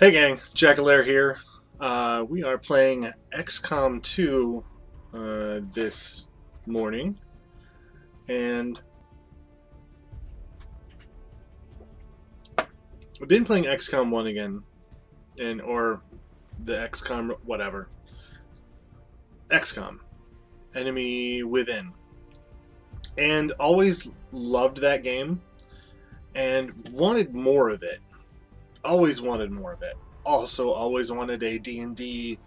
Hey gang, Jakalair here. Uh, we are playing XCOM 2 uh, this morning, and I've been playing XCOM 1 again, and or the XCOM whatever. XCOM, Enemy Within, and always loved that game, and wanted more of it always wanted more of it. Also, always wanted a D&D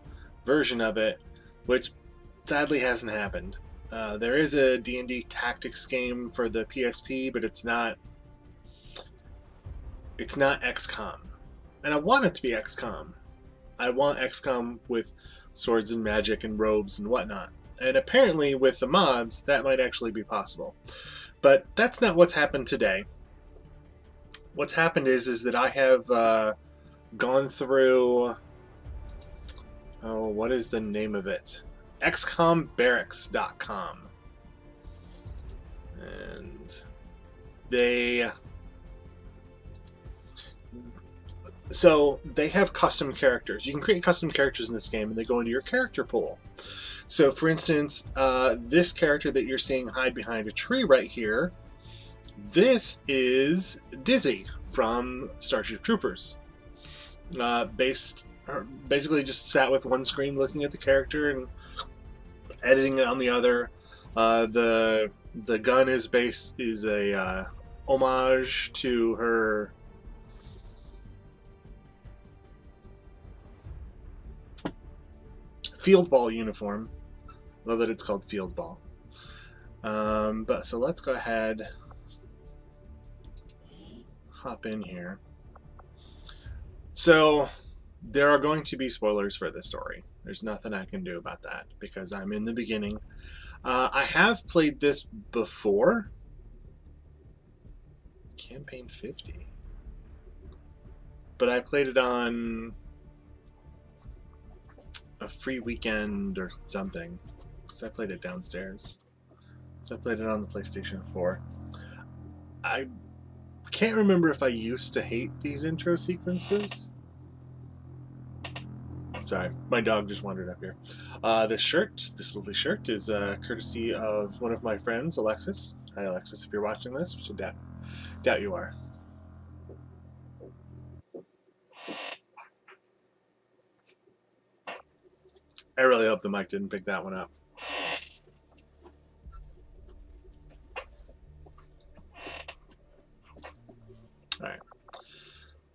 version of it, which sadly hasn't happened. Uh, there is a D&D tactics game for the PSP, but it's not it's not XCOM. And I want it to be XCOM. I want XCOM with swords and magic and robes and whatnot. And apparently with the mods, that might actually be possible. But that's not what's happened today what's happened is is that I have uh, gone through. Oh, what is the name of it? XCOMBarracks.com, and they. So they have custom characters. You can create custom characters in this game, and they go into your character pool. So, for instance, uh, this character that you're seeing hide behind a tree right here this is Dizzy from Starship Troopers. Uh, based, basically just sat with one screen looking at the character and editing it on the other. Uh, the the gun is based is a uh, homage to her field ball uniform. Love that it's called field ball. Um, but so let's go ahead hop in here. So, there are going to be spoilers for this story. There's nothing I can do about that because I'm in the beginning. Uh, I have played this before. Campaign 50. But I played it on a free weekend or something. Because I played it downstairs. So I played it on the PlayStation 4. I can't remember if I used to hate these intro sequences. Sorry, my dog just wandered up here. Uh, this shirt, this lovely shirt, is uh, courtesy of one of my friends, Alexis. Hi, Alexis, if you're watching this, which I doubt, doubt you are. I really hope the mic didn't pick that one up.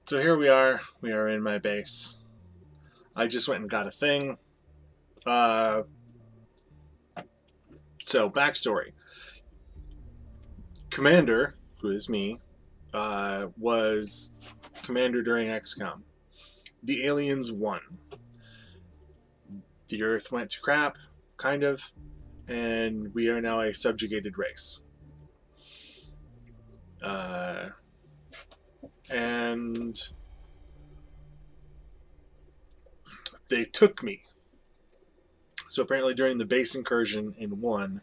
So here we are. We are in my base. I just went and got a thing. Uh, so, backstory. Commander, who is me, uh, was commander during XCOM. The aliens won. The Earth went to crap, kind of, and we are now a subjugated race. Uh, and they took me. So apparently, during the base incursion in one,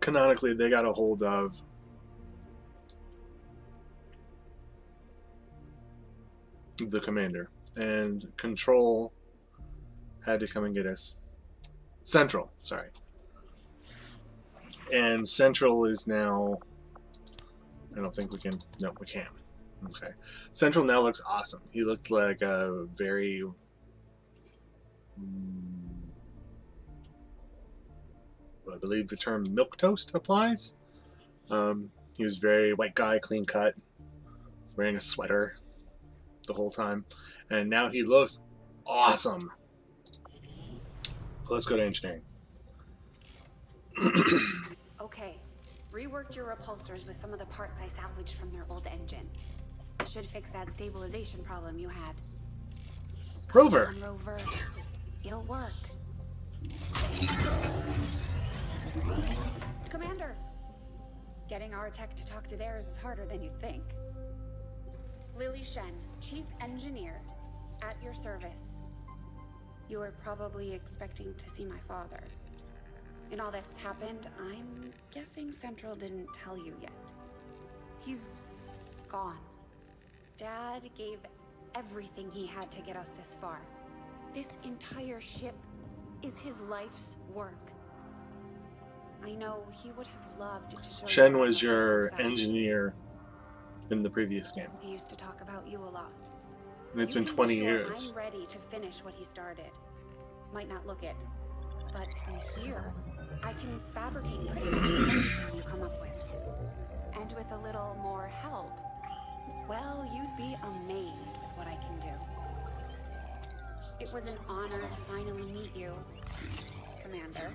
canonically, they got a hold of the commander, and Control had to come and get us. Central, sorry and Central is now. I don't think we can. No, we can. Okay. Central now looks awesome. He looked like a very. Mm, I believe the term milk toast applies. Um, he was very white guy, clean cut, wearing a sweater the whole time, and now he looks awesome. Let's go to engineering. Reworked your repulsors with some of the parts I salvaged from their old engine. Should fix that stabilization problem you had. Rover. On, Rover. It'll work. Commander! Getting our tech to talk to theirs is harder than you'd think. Lily Shen, Chief Engineer, at your service. You were probably expecting to see my father. In all that's happened, I'm guessing Central didn't tell you yet. He's gone. Dad gave everything he had to get us this far. This entire ship is his life's work. I know he would have loved to show Shen you was your engineer in the previous game, He used to talk about you a lot. and it's You been can be 20 sure years. I'm ready to finish what he started. Might not look it, but from here, I can fabricate pretty much anything you come up with. And with a little more help, well, you'd be amazed with what I can do. It was an honor to finally meet you, Commander.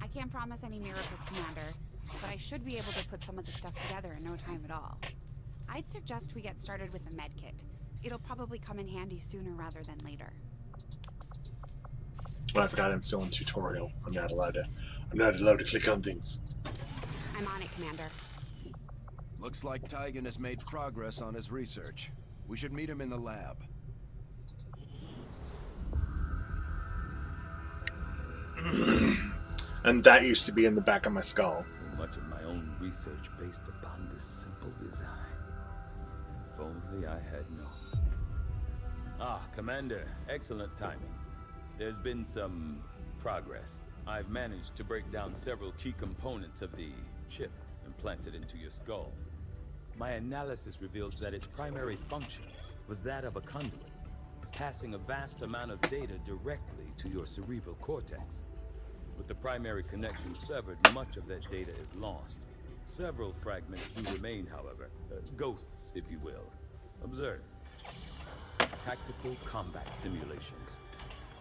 I can't promise any miracles, Commander, but I should be able to put some of the stuff together in no time at all. I'd suggest we get started with a medkit. It'll probably come in handy sooner rather than later. Well, I forgot I'm still in tutorial. I'm not allowed to. I'm not allowed to click on things. I'm on it, Commander. Looks like Tygan has made progress on his research. We should meet him in the lab. And that used to be in the back of my skull. So much of my own research based upon this simple design. If only I had known. Ah, Commander, excellent timing. There's been some progress. I've managed to break down several key components of the chip implanted into your skull. My analysis reveals that its primary function was that of a conduit, passing a vast amount of data directly to your cerebral cortex. With the primary connection severed, much of that data is lost. Several fragments do remain, however. Uh, ghosts, if you will. Observe. Tactical combat simulations.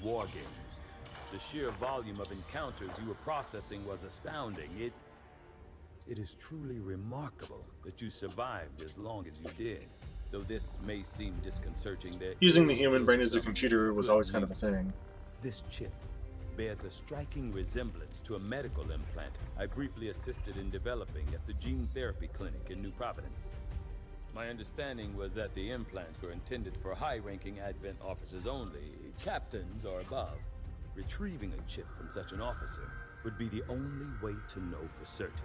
War games. The sheer volume of encounters you were processing was astounding. It... It is truly remarkable that you survived as long as you did. Though this may seem disconcerting, there Using the human brain as a computer was always kind of a thing. This chip bears a striking resemblance to a medical implant I briefly assisted in developing at the gene therapy clinic in New Providence. My understanding was that the implants were intended for high-ranking Advent officers only, captains or above. Retrieving a chip from such an officer would be the only way to know for certain.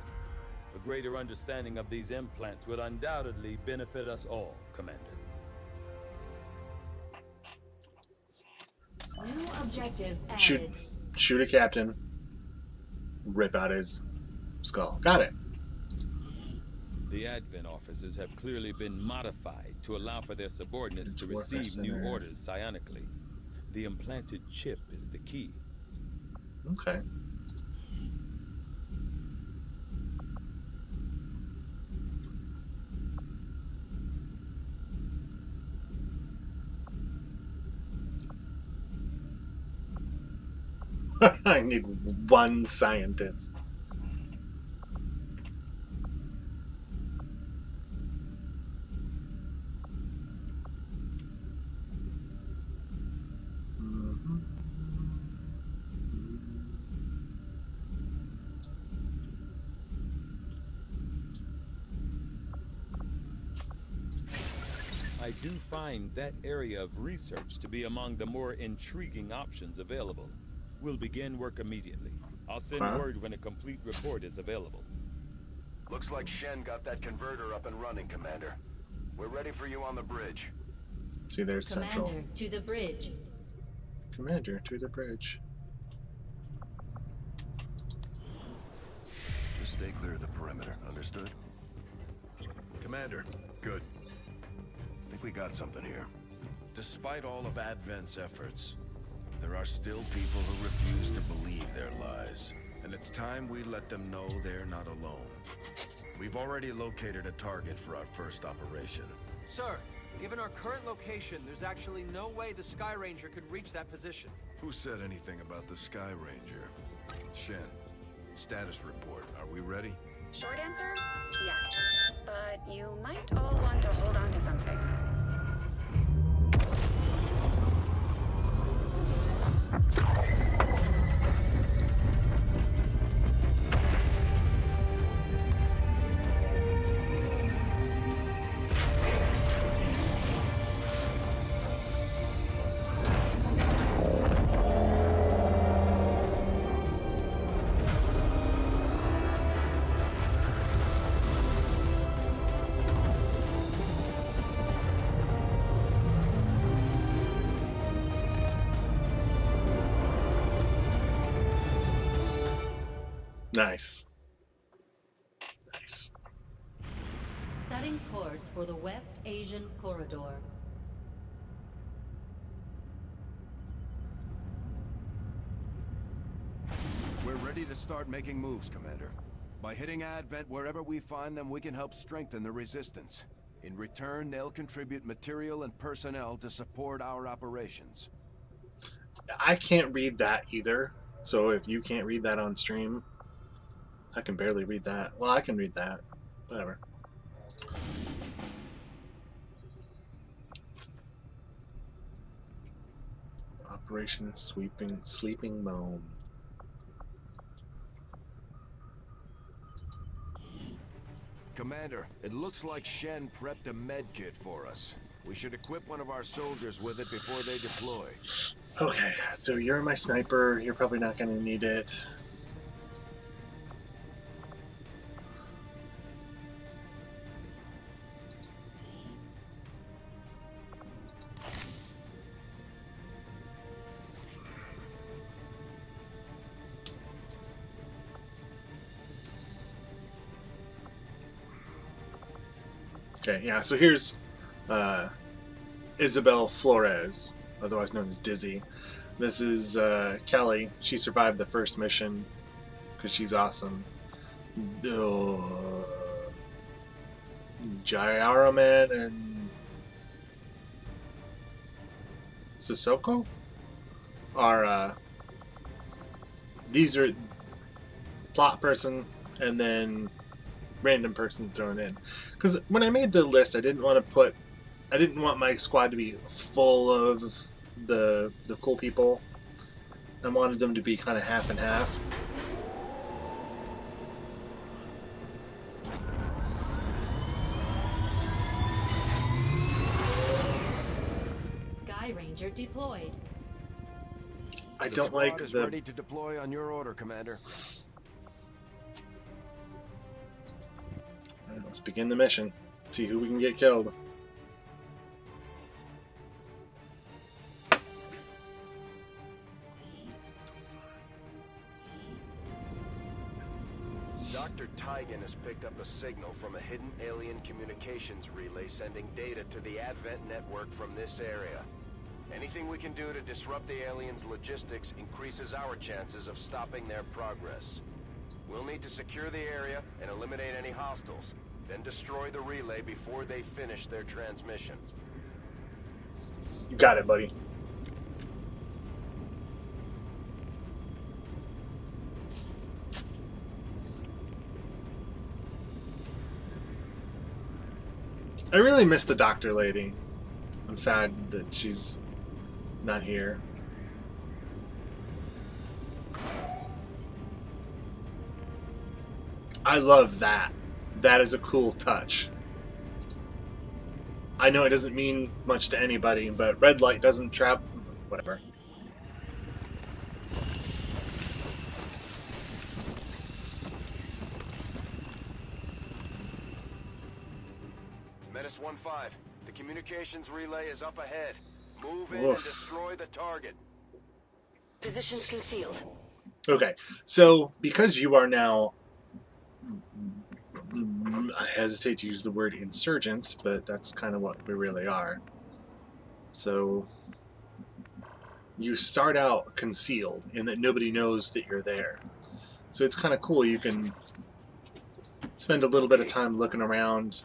A greater understanding of these implants would undoubtedly benefit us all, Commander. New objective added. Shoot, shoot a captain, rip out his skull. Got it. The Advent officers have clearly been modified to allow for their subordinates It's to receive new orders psionically. The implanted chip is the key. Okay. I need one scientist. Find that area of research to be among the more intriguing options available. We'll begin work immediately. I'll send Huh? word when a complete report is available. Looks like Shen got that converter up and running, Commander. We're ready for you on the bridge. See, there's Central. Commander to the bridge. Commander to the bridge. Just stay clear of the perimeter, understood? Commander, good. Think we got something here. Despite all of Advent's efforts, there are still people who refuse to believe their lies. And it's time we let them know they're not alone. We've already located a target for our first operation. Sir, given our current location, there's actually no way the Skyranger could reach that position. Who said anything about the Skyranger? Shen, status report. Are we ready? Short answer? Yes. But you might all want to hold on to something. Thank you. Nice. Nice. Setting course for the West Asian Corridor. We're ready to start making moves, Commander. By hitting Advent wherever we find them, we can help strengthen the Resistance. In return, they'll contribute material and personnel to support our operations. I can't read that either. So if you can't read that on stream, I can barely read that. Well, I can read that. Whatever. Operation Sweeping Sleeping Moan. Commander, it looks like Shen prepped a med kit for us. We should equip one of our soldiers with it before they deploy. Okay, so you're my sniper. You're probably not going to need it. Yeah, so here's uh, Isabel Flores, otherwise known as Dizzy. This is uh, Kelly. She survived the first mission because she's awesome. Uh, Jayaraman and Sissoko are uh, these are plot person and then random person thrown in. Because when I made the list, I didn't want to put, I didn't want my squad to be full of the the cool people. I wanted them to be kind of half and half. Skyranger deployed. I don't like the ready to deploy on your order, Commander. Let's begin the mission. See who we can get killed. Dr. Tygan has picked up a signal from a hidden alien communications relay sending data to the Advent network from this area. Anything we can do to disrupt the aliens' logistics increases our chances of stopping their progress. We'll need to secure the area and eliminate any hostiles, then destroy the relay before they finish their transmission. You got it, buddy. I really miss the doctor lady. I'm sad that she's not here. I love that. That is a cool touch. I know it doesn't mean much to anybody, but red light doesn't trap. Whatever. Menace 1-5, the communications relay is up ahead. Move in Oof. and destroy the target. Positions concealed. Okay, so because you are now. I hesitate to use the word insurgents, but that's kind of what we really are. So. You start out concealed in that nobody knows that you're there. So it's kind of cool. You can spend a little bit of time looking around.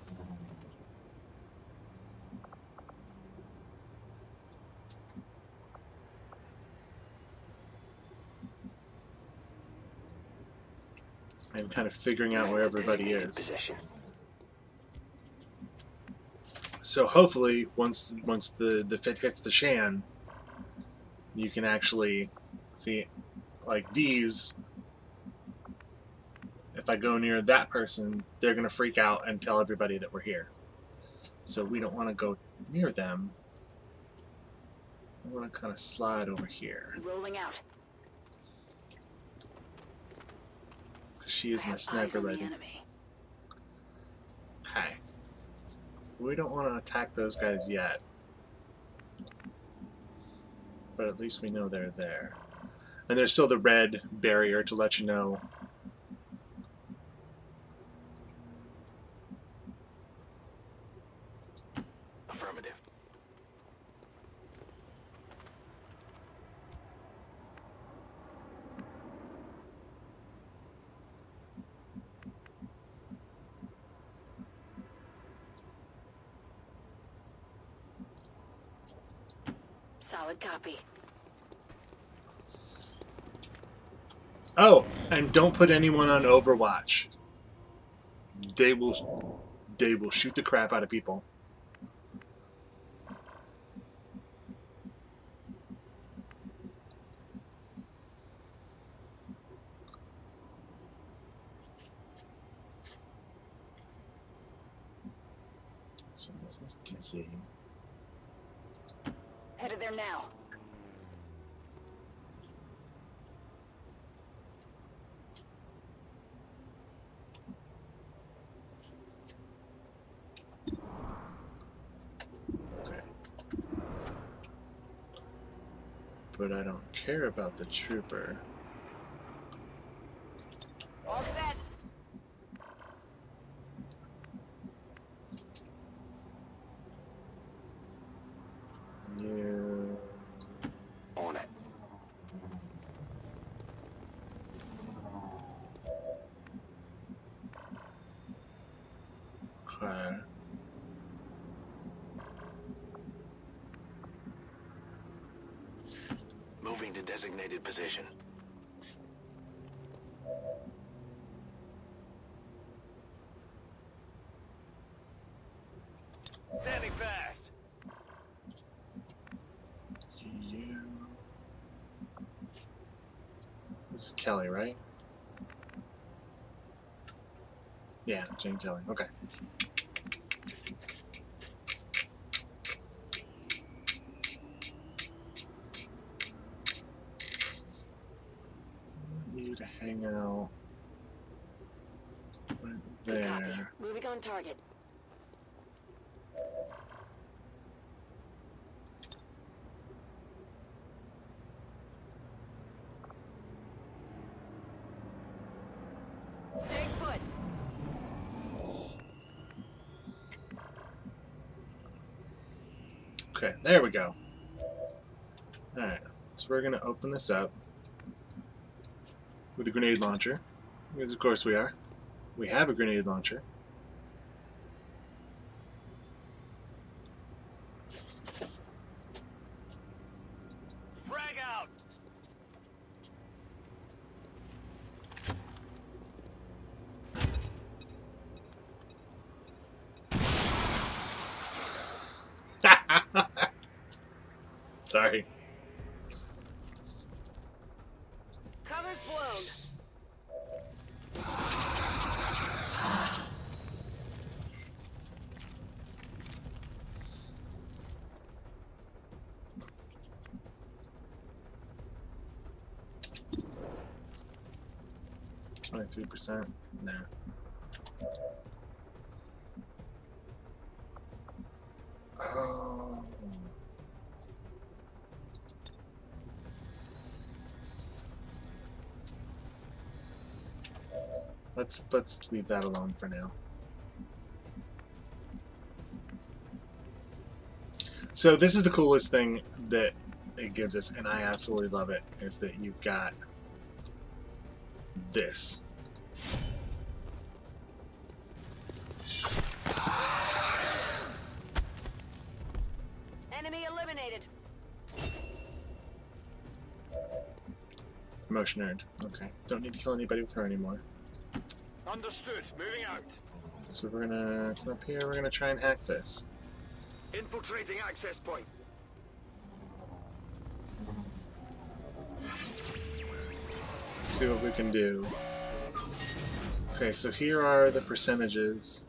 Kind of figuring out where everybody is. So hopefully, once once the the fit hits the shan, you can actually see, like these. If I go near that person, they're gonna freak out and tell everybody that we're here. So we don't want to go near them. I want to kind of slide over here Rolling out. She is my sniper lady. enemy. Hi. We don't want to attack those guys yet. But at least we know they're there. And there's still the red barrier to let you know Solid copy. Oh, and don't put anyone on Overwatch. They will they will shoot the crap out of people. So this is dizzy. Headed there now. Okay. But I don't care about the trooper. All set. You. On it. Okay. Moving to designated position. Standing fast. You. This is Kelly, right? Yeah, Jane Kelly. Okay. Want You to hang out right Good copy. there. Moving on target. Stay put. Okay, there we go. Alright, so we're going to open this up with a grenade launcher. Because, of course, we are. We have a grenade launcher. 23%. No. Um. Let's let's leave that alone for now. So this is the coolest thing that it gives us, and I absolutely love it, is that you've got this. Enemy eliminated. Promotion earned. Okay. Don't need to kill anybody with her anymore. Understood. Moving out. So we're gonna come up here, we're gonna try and hack this. Infiltrating access point. See what we can do. Okay, so here are the percentages.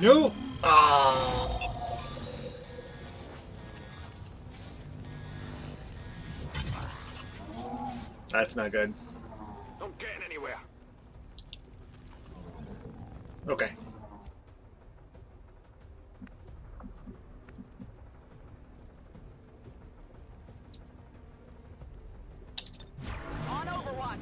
Nope. Ah. That's not good. Not getting anywhere. Okay. On Overwatch.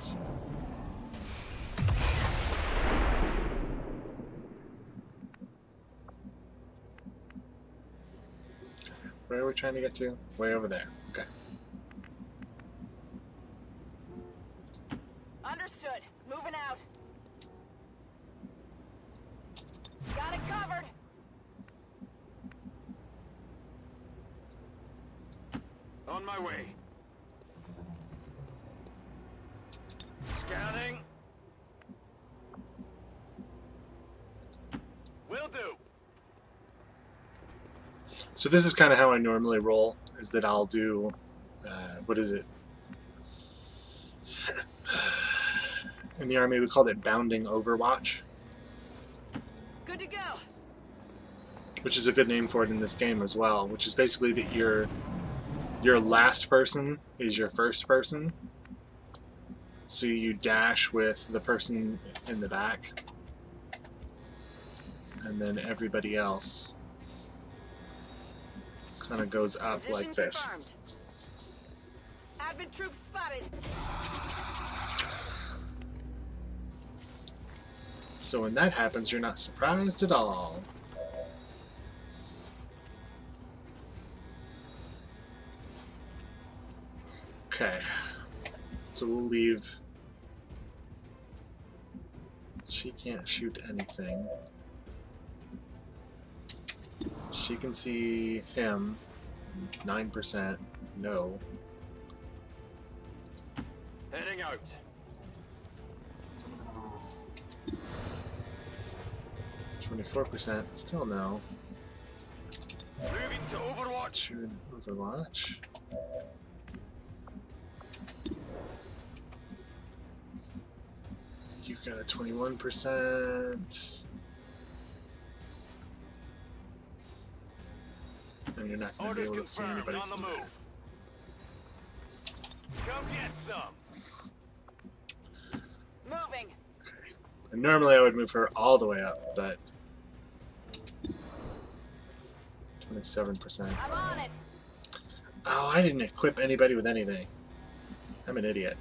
Where are we trying to get to? Way over there. Okay. my way. Scanning. Will do. So this is kind of how I normally roll, is that I'll do, uh, what is it? In the army, we called it bounding overwatch, Good to go. which is a good name for it in this game as well. Which is basically that your your last person is your first person, so you dash with the person in the back, and then everybody else kind of goes up like this. confirmed. Troops spotted. So when that happens, you're not surprised at all. Okay. So we'll leave. She can't shoot anything. She can see him. 9%. No. Heading out. Twenty-four percent. Still no. Moving to Overwatch. Overwatch. You got a twenty-one percent. And you're not going to be Orders able to see confirmed. anybody On the from move. there. Come get some. Moving. And normally I would move her all the way up, but twenty-seven percent. I'm on it. Oh, I didn't equip anybody with anything. I'm an idiot.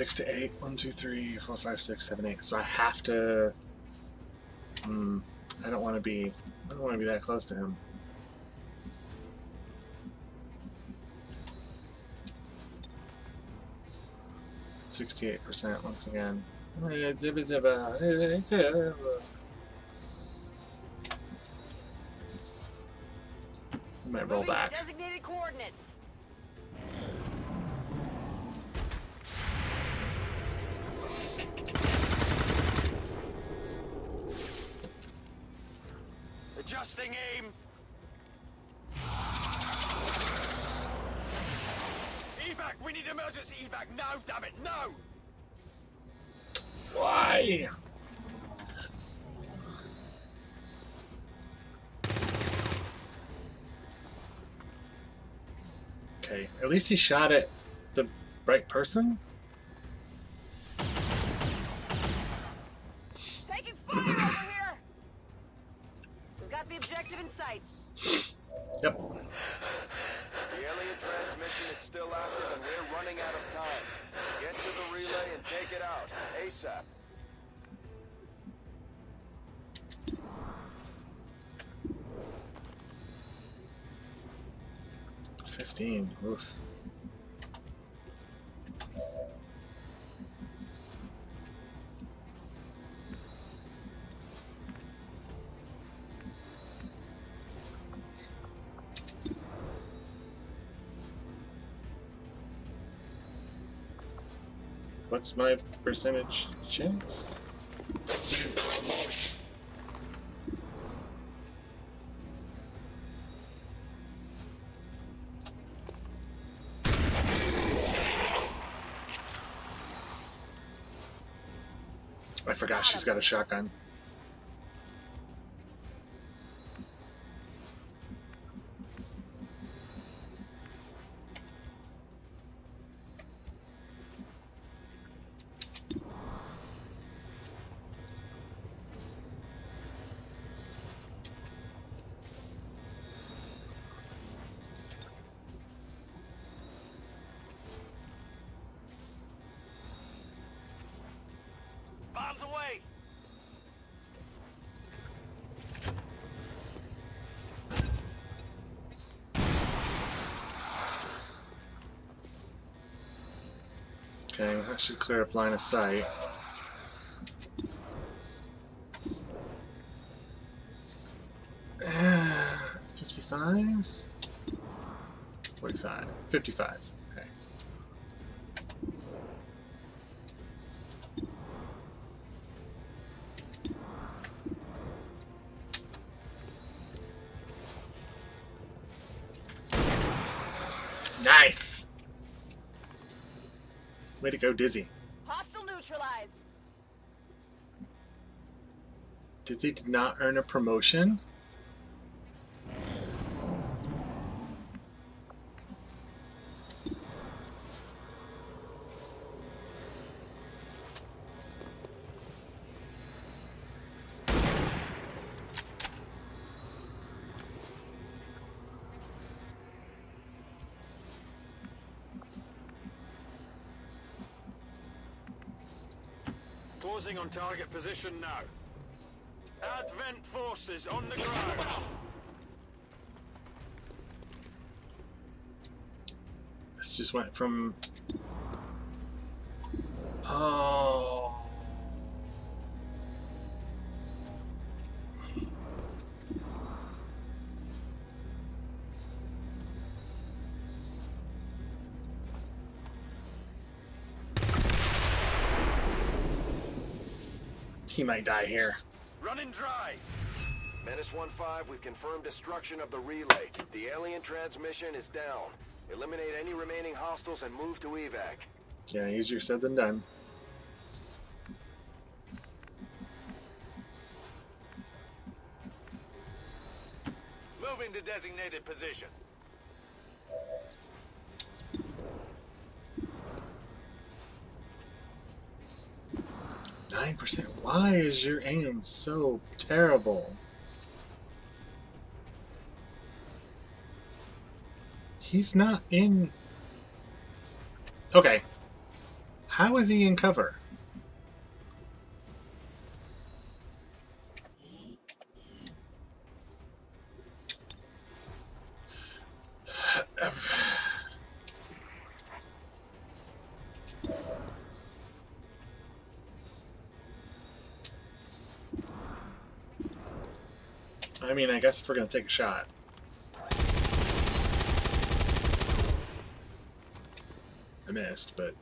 Six to eight. One, two, three, four, five, six, seven, eight. So I have to. Hmm. I don't want to be. I don't want to be that close to him. Sixty-eight percent once again. Zibba zibba. I might roll back. Designated coordinates. Adjusting aim. Evac, we need emergency evac now, damn it, no! Why? Okay, at least he shot at the right person. What's my percentage chance? I forgot she's got a shotgun. I should clear up line of sight. 55? 45. 55. Go, Dizzy. Hostile neutralized. Dizzy did not earn a promotion. Closing on target position now. Advent forces on the ground. This just went from. Oh. Might die here. Running dry. Menace 1-5, we've confirmed destruction of the relay. The alien transmission is down. Eliminate any remaining hostiles and move to evac. Yeah, easier said than done. Moving to designated position. Why is your aim so terrible? He's not in. Okay. How is he in cover? Mean, I guess if we're gonna take a shot. I missed, but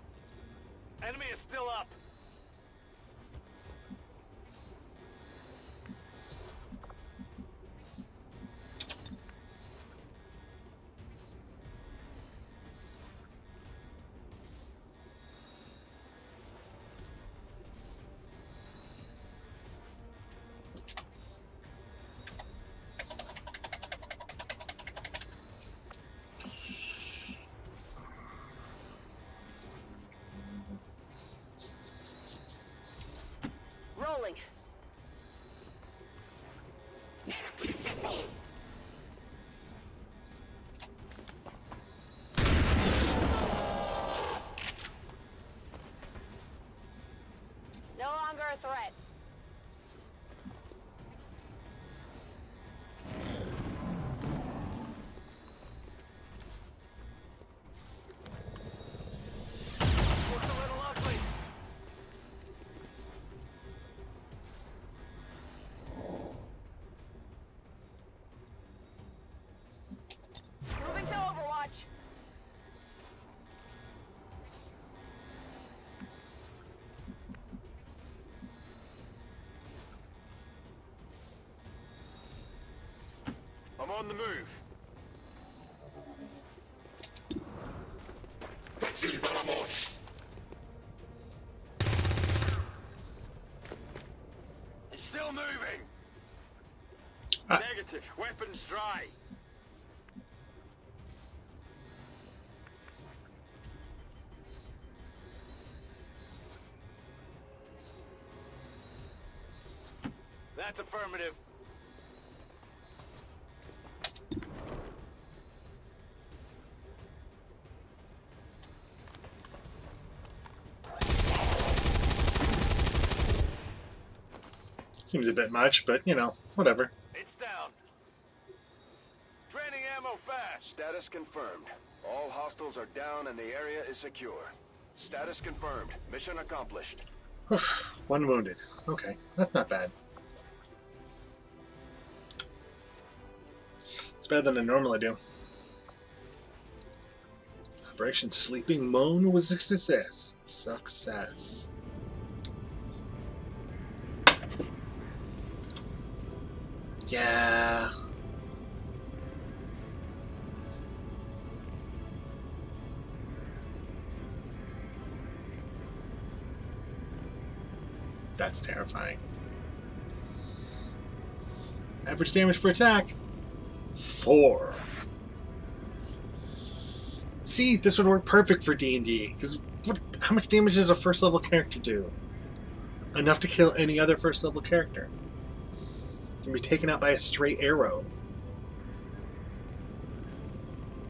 on the move. It's still moving. Ah. Negative. Weapons dry. Seems a bit much, but you know, whatever. It's down. Draining ammo fast. Status confirmed. All hostiles are down and the area is secure. Status confirmed. Mission accomplished. One wounded. Okay, that's not bad. It's better than I normally do. Operation Sleeping Moan was a success. Success. Yeah. That's terrifying. Average damage per attack? Four. See, this would work perfect for D&D, because how much damage does a first level character do? Enough to kill any other first level character. Can be taken out by a straight arrow.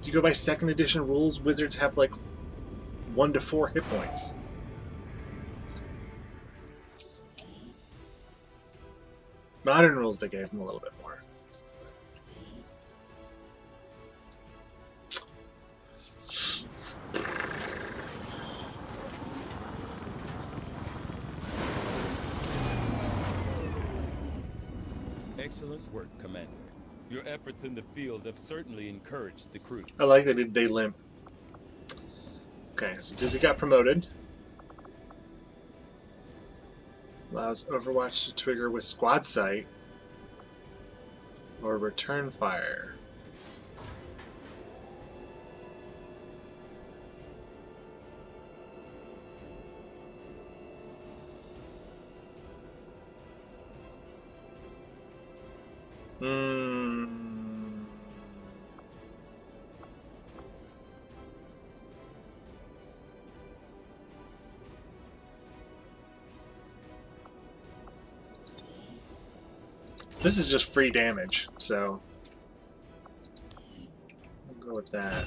If you go by second edition rules, wizards have like one to four hit points. Modern rules, they gave them a little bit more. Your efforts in the field have certainly encouraged the crew. I like that they- limp. Okay, so Dizzy got promoted. Allows Overwatch to trigger with Squad Sight or Return Fire. Hmm. This is just free damage, so we'll go with that.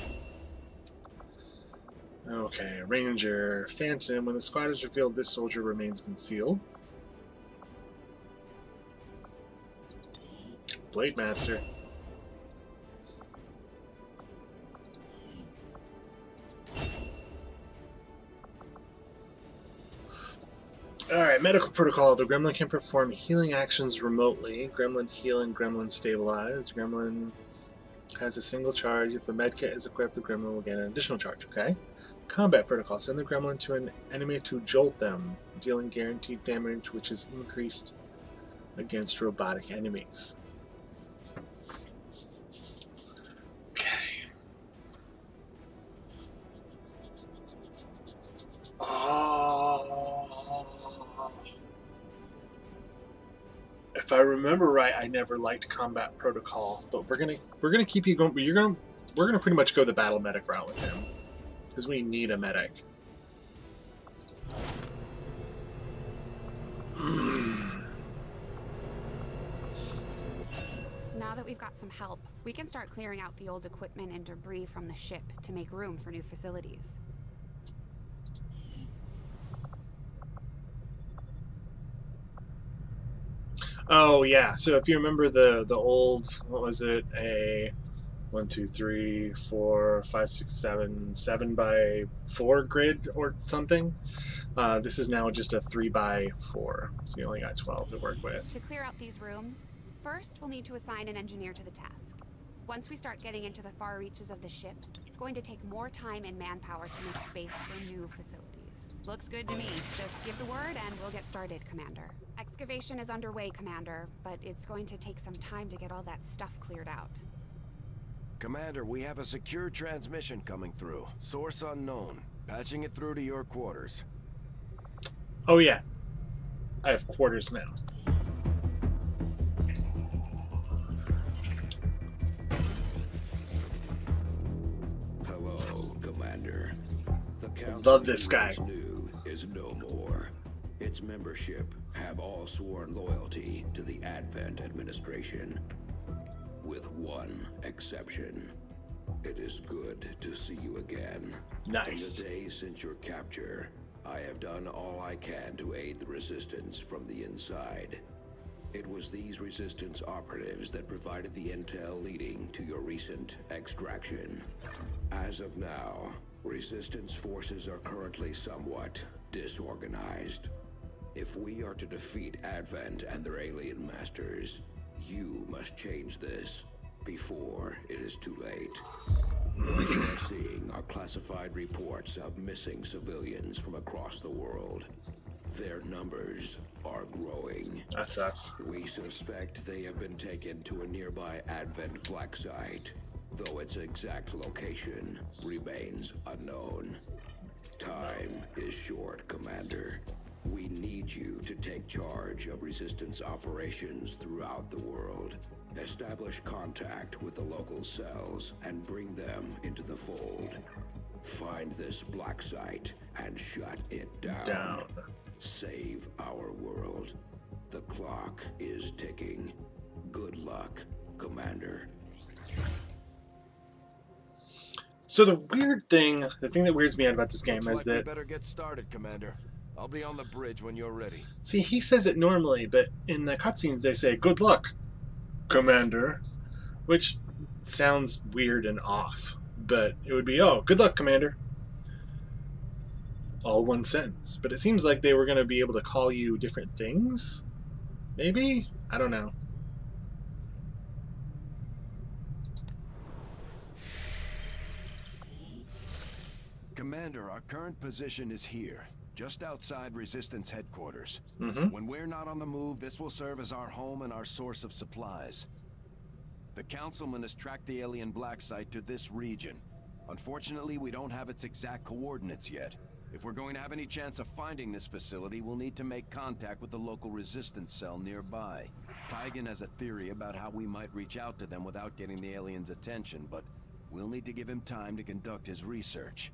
Okay, Ranger, Phantom. When the squad is revealed, this soldier remains concealed. Blade Master. Alright, medical protocol. The gremlin can perform healing actions remotely. Gremlin heal and gremlin stabilize. Gremlin has a single charge. If a medkit is equipped, the gremlin will gain an additional charge. Okay. Combat protocol. Send the gremlin to an enemy to jolt them, dealing guaranteed damage, which is increased against robotic enemies. Never liked combat protocol, but we're gonna we're gonna keep you going. You're gonna we're gonna pretty much go the battle medic route with him because we need a medic. Now that we've got some help, we can start clearing out the old equipment and debris from the ship to make room for new facilities. Oh yeah. So if you remember the the old what was it a one two three four five six seven seven by four grid or something. Uh, this is now just a three by four, so you only got twelve to work with. To clear out these rooms, first we'll need to assign an engineer to the task. Once we start getting into the far reaches of the ship, it's going to take more time and manpower to make space for new facilities. Looks good to me. Just give the word and we'll get started, Commander. Excavation is underway, Commander, but it's going to take some time to get all that stuff cleared out. Commander, we have a secure transmission coming through. Source unknown. Patching it through to your quarters. Oh yeah, I have quarters now. Hello, Commander. The love this guy. Is no more. Its membership have all sworn loyalty to the Advent administration, with one exception. It is good to see you again. Nice. In the days since your capture, I have done all I can to aid the resistance from the inside. It was these resistance operatives that provided the intel leading to your recent extraction. As of now, Resistance forces are currently somewhat disorganized. If we are to defeat Advent and their alien masters, you must change this before it is too late. What you are seeing are classified reports of missing civilians from across the world. Their numbers are growing. That sucks. We suspect they have been taken to a nearby Advent black site, though its exact location remains unknown. Time is short, Commander. We need you to take charge of Resistance operations throughout the world. Establish contact with the local cells and bring them into the fold. Find this black site and shut it down. Down. Save our world. The clock is ticking. Good luck, Commander. So the weird thing, the thing that weirds me out about this game Looks is like that better get started, Commander. I'll be on the bridge when you're ready. see he says it normally, but in the cutscenes they say "Good luck, Commander," which sounds weird and off. But it would be "Oh, good luck, Commander." All one sentence. But it seems like they were going to be able to call you different things. Maybe I don't know. Commander, our current position is here, just outside Resistance headquarters. Mm-hmm. When we're not on the move, this will serve as our home and our source of supplies. The Councilman has tracked the alien black site to this region. Unfortunately, we don't have its exact coordinates yet. If we're going to have any chance of finding this facility, we'll need to make contact with the local resistance cell nearby. Tygan has a theory about how we might reach out to them without getting the aliens' attention, but we'll need to give him time to conduct his research.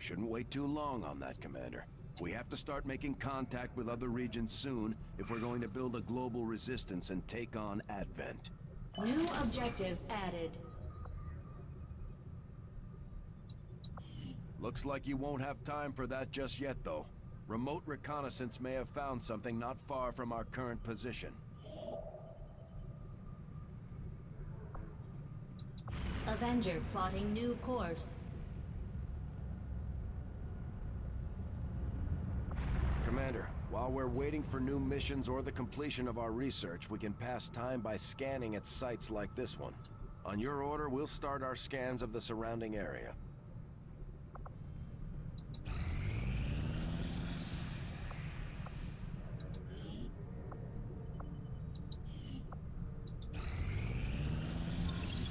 We shouldn't wait too long on that, Commander. We have to start making contact with other regions soon if we're going to build a global resistance and take on Advent. New objective added. Looks like you won't have time for that just yet, though. Remote reconnaissance may have found something not far from our current position. Avenger plotting new course. Commander, while we're waiting for new missions or the completion of our research, we can pass time by scanning at sites like this one. On your order, we'll start our scans of the surrounding area.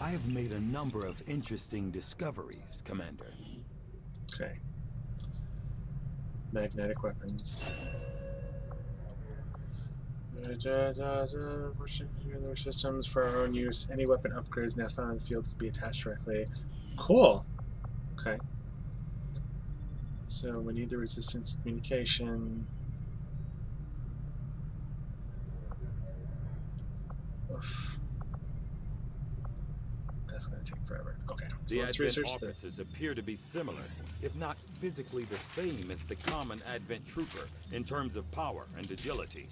I have made a number of interesting discoveries, Commander. Okay. Magnetic weapons. Uh, their systems for our own use. Any weapon upgrades now found in the field can be attached directly. Cool. Okay. So we need the resistance communication. Oof. That's gonna take forever. Okay. So The let's research this. appear to be similar, if not physically the same as the common Advent trooper in terms of power and agility.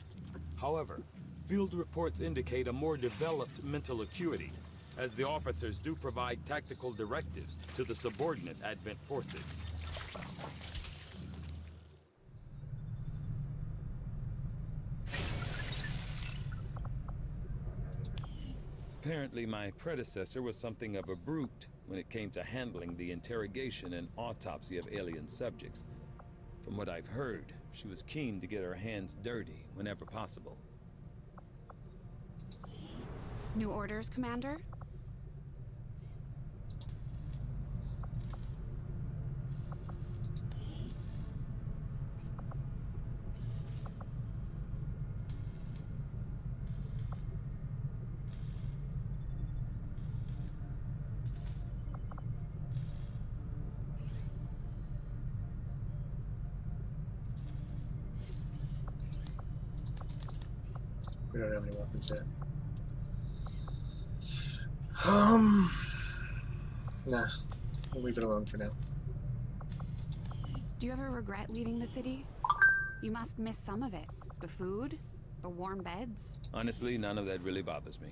However, field reports indicate a more developed mental acuity, as the officers do provide tactical directives to the subordinate Advent forces. Apparently, my predecessor was something of a brute when it came to handling the interrogation and autopsy of alien subjects. From what I've heard, she was keen to get her hands dirty whenever possible. New orders, Commander? We don't have any weapons yet. Um, nah, we'll leave it alone for now. Do you ever regret leaving the city? You must miss some of it. The food, the warm beds. Honestly, none of that really bothers me.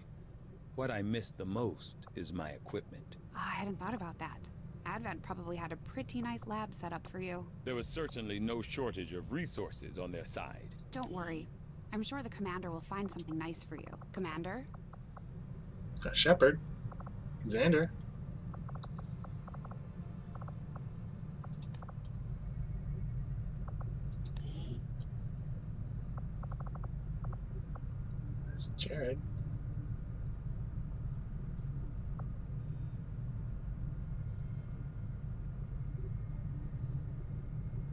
What I miss the most is my equipment. Ah, I hadn't thought about that. Advent probably had a pretty nice lab set up for you. There was certainly no shortage of resources on their side. Don't worry. I'm sure the commander will find something nice for you. Commander? Got Shepard. Xander. There's Jared.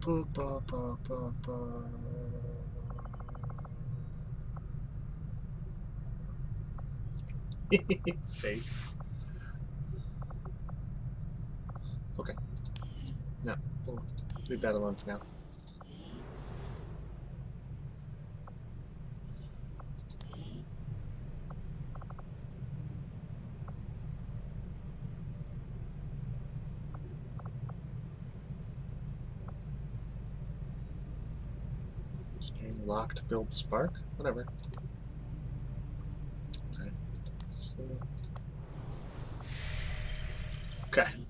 Ba, ba, ba, ba, ba. Faith. Okay. No, leave that alone for now. String lock to build spark? Whatever. Okay.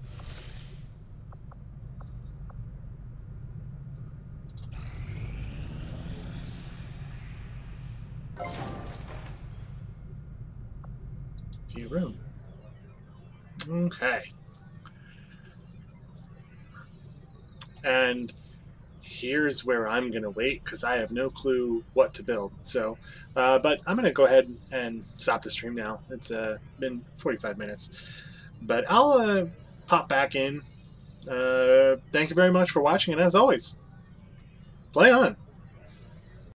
Here's where I'm going to wait because I have no clue what to build. So, uh, but I'm going to go ahead and stop the stream now. It's uh, been 45 minutes. But I'll uh, pop back in. Uh, thank you very much for watching, and as always, play on.